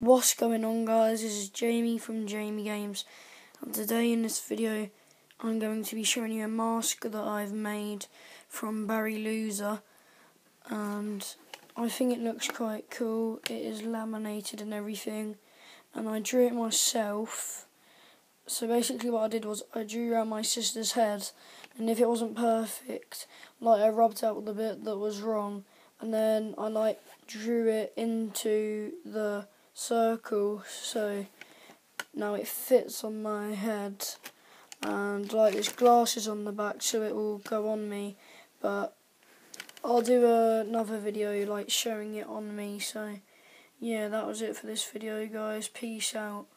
What's going on guys, this is Jamie from Jamie Games and today in this video I'm going to be showing you a mask that I've made from Barry Loser and I think it looks quite cool, it is laminated and everything and I drew it myself. So basically what I did was I drew around my sister's head and if it wasn't perfect like I rubbed out the bit that was wrong and then I like drew it into the circle so now it fits on my head. And like there's glasses on the back so it will go on me. But I'll do another video like showing it on me. So yeah that was it for this video guys. Peace out